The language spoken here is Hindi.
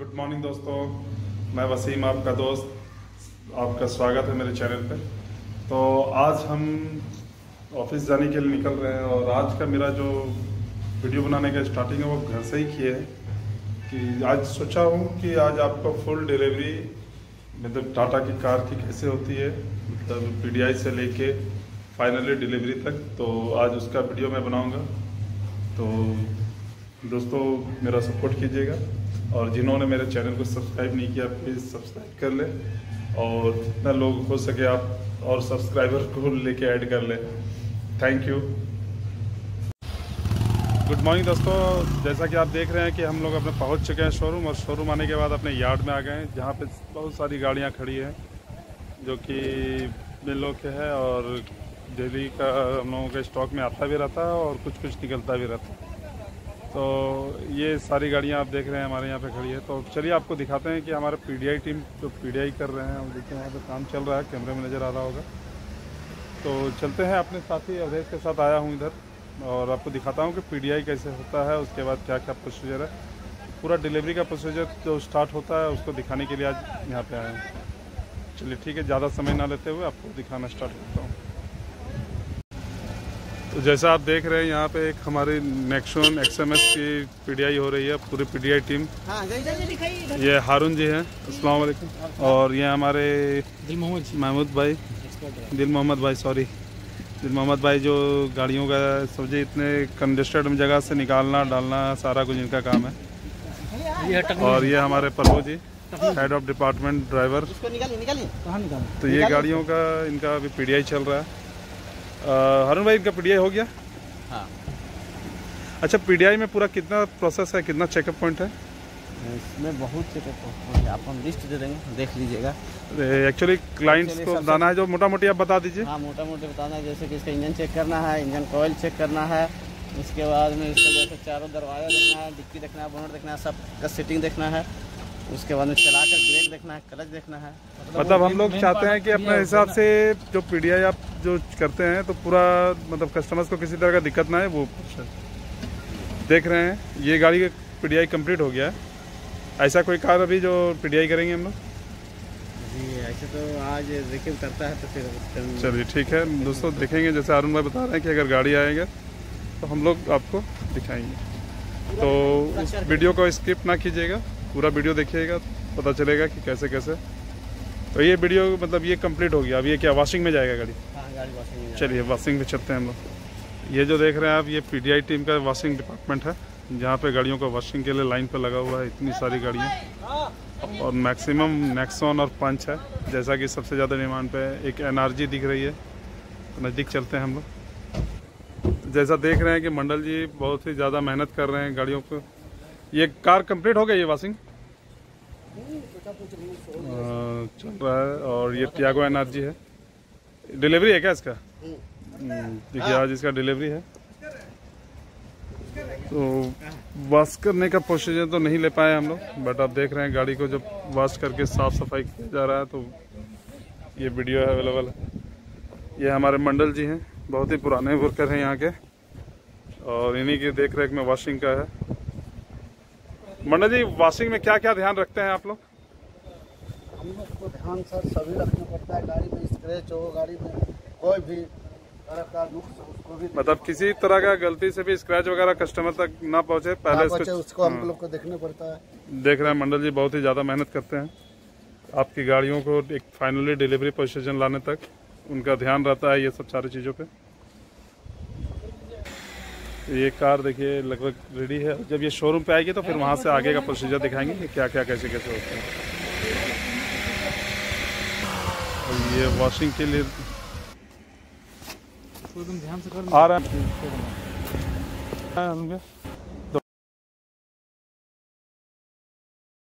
गुड मॉर्निंग दोस्तों। मैं वसीम, आपका दोस्त। आपका स्वागत है मेरे चैनल पे। तो आज हम ऑफ़िस जाने के लिए निकल रहे हैं और आज का मेरा जो वीडियो बनाने का स्टार्टिंग है, वो घर से ही किए है कि आज सोचा हूँ कि आज आपको फुल डिलीवरी मतलब टाटा की कार की कैसे होती है मतलब पीडीआई से लेके फाइनली डिलीवरी तक। तो आज उसका वीडियो मैं बनाऊँगा। तो दोस्तों, मेरा सपोर्ट कीजिएगा। और जिन्होंने मेरे चैनल को सब्सक्राइब नहीं किया प्लीज़ सब्सक्राइब कर लें। और जितना लोग हो सके आप और सब्सक्राइबर को लेके ऐड कर लें। थैंक यू गुड मॉर्निंग दोस्तों। जैसा कि आप देख रहे हैं कि हम लोग अपने पहुँच चुके हैं शोरूम और शोरूम आने के बाद अपने यार्ड में आ गए हैं, जहाँ पे बहुत सारी गाड़ियाँ खड़ी हैं, जो कि मिलों के है और डेली का हम लोगों के स्टॉक में आता भी रहता है और कुछ कुछ निकलता भी रहता है। तो ये सारी गाड़ियाँ आप देख रहे हैं, हमारे यहाँ पे खड़ी है। तो चलिए आपको दिखाते हैं कि हमारे पीडीआई टीम जो पीडीआई कर रहे हैं, हम देखिए यहाँ पे काम चल रहा है, कैमरे में नज़र आ रहा होगा। तो चलते हैं अपने साथी, अवधेश के साथ आया हूँ इधर, और आपको दिखाता हूँ कि पीडीआई कैसे होता है, उसके बाद क्या क्या प्रोसीजर है। पूरा डिलीवरी का प्रोसीजर जो स्टार्ट होता है, उसको दिखाने के लिए आज यहाँ पर आए हैं। चलिए ठीक है, ज़्यादा समय ना लेते हुए आपको दिखाना स्टार्ट करता हूँ। तो जैसा आप देख रहे हैं यहाँ पे एक हमारी नेक्सोन एक्सएमएस की पीडीआई हो रही है पूरी पीडीआई टीम ये हारून जी हैं अस्सलाम वालेकुम। और ये हमारे महमूद भाई। दिल मोहम्मद भाई सॉरी दिल मोहम्मद भाई जो गाड़ियों का समझे इतने कंजेस्टेड जगह से निकालना डालना सारा कुछ इनका काम है। और ये हमारे Prabhu ji head of department driver तो ये गाड़ियों का इनका अभी पीडीआई चल रहा है। हरुण भाई इनका पीडीआई हो गया? हाँ। अच्छा पीडीआई में पूरा कितना प्रोसेस है? कितना चेकअप पॉइंट है? इसमें बहुत चेकअप है। आप हम लिस्ट दे देंगे देख लीजिएगा। एक्चुअली क्लाइंट्स को बताना है जो मोटा मोटी आप बता दीजिए। हाँ मोटा मोटी बताना है जैसे कि इसका इंजन चेक करना है इंजन कोयल चेक करना है उसके बाद में इसका जैसे चारों दरवाज़ा देखना है डिक्की देखना है बोनट देखना है सब का सेटिंग देखना है उसके बाद में चला कर ब्रेक देखना है क्लच देखना है। मतलब हम लोग चाहते हैं कि अपने हिसाब से जो पीडीआई आप जो करते हैं तो पूरा मतलब कस्टमर्स को किसी तरह का दिक्कत ना है वो देख रहे हैं ये गाड़ी का पीडीआई कंप्लीट हो गया है। ऐसा कोई कार अभी जो पीडीआई करेंगे हम लोग? जी ऐसे तो आज देखिए उतरता है तो फिर चलिए ठीक है। दोस्तों देखेंगे जैसे अरुण भाई बता रहे हैं कि अगर गाड़ी आएगा तो हम लोग आपको दिखाएँगे। तो उस वीडियो को स्किप ना कीजिएगा पूरा वीडियो देखिएगा पता चलेगा कि कैसे कैसे तो ये वीडियो मतलब ये कंप्लीट हो गया अब ये क्या वॉशिंग में जाएगा गाड़ी? हाँ गाड़ी वॉशिंग चलिए वॉशिंग में चलते हैं हम लोग। ये जो देख रहे हैं आप ये पीडीआई टीम का वॉशिंग डिपार्टमेंट है जहाँ पे गाड़ियों को वॉशिंग के लिए लाइन पे लगा हुआ है इतनी सारी गाड़ियाँ। और मैक्सिमम नेक्सॉन और पंच है जैसा कि सबसे ज़्यादा डिमांड पे है। एक एनआरजी दिख रही है। तो नज़दीक चलते हैं हम लोग। जैसा देख रहे हैं कि मंडल जी बहुत ही ज़्यादा मेहनत कर रहे हैं गाड़ियों को। ये कार कंप्लीट हो गई ये वॉशिंग चल रहा है और ये टियागो एनआरजी है। डिलीवरी है क्या इसका? हम्म, देखिए आज इसका डिलीवरी है। तो वॉश करने का प्रोसीजर तो नहीं ले पाए हम लोग बट आप देख रहे हैं गाड़ी को जब वॉश करके साफ़ सफ़ाई किया जा रहा है तो ये वीडियो है अवेलेबल है। ये हमारे मंडल जी हैं बहुत ही पुराने वर्कर हैं यहाँ के और इन्हीं की देख रेख में वॉशिंग का है। मंडल जी वॉशिंग में क्या क्या ध्यान रखते हैं आप लोग? हम लोग को ध्यान सर सभी रखना पड़ता है गाड़ी में स्क्रैच हो गाड़ी में कोई भी तरह का नुक्स उसको भी मतलब किसी तरह का गलती से भी स्क्रैच वगैरह कस्टमर तक ना पहुँचे पहले ना इसको उसको हम लोग को देखना पड़ता है। देख रहे हैं मंडल जी बहुत ही ज़्यादा मेहनत करते हैं। आपकी गाड़ियों को एक फाइनली डिलीवरी पोजीशन लाने तक उनका ध्यान रहता है ये सब सारी चीज़ों पे। ये कार देखिए लगभग रेडी है। जब ये शोरूम पे आएगी तो फिर वहाँ से आगे का प्रोसीजर दिखाएँगे कि क्या क्या कैसे कैसे होते हैं। और ये वॉशिंग के लिए ध्यान से आ रहा है।